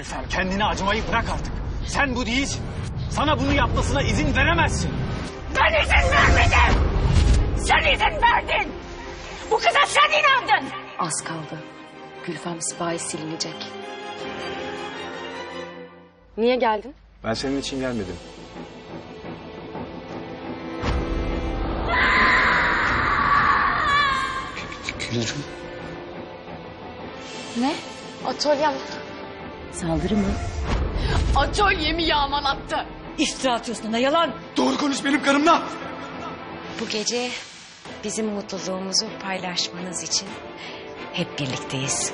Nilüfer kendine acımayı bırak artık. Sen bu değilsin. Sana bunu yapmasına izin veremezsin. Ben izin vermedim. Sen izin verdin. Bu kıza sen inandın. Az kaldı. Gülfem sipahi silinecek. Niye geldin? Ben senin için gelmedim. Gülürüm. Ne? Atölyem. Saldırı mı? Atölyemi yağmalattı. İftira atıyorsun da yalan. Doğru konuş benim karımla. Bu gece bizim mutluluğumuzu paylaşmanız için hep birlikteyiz.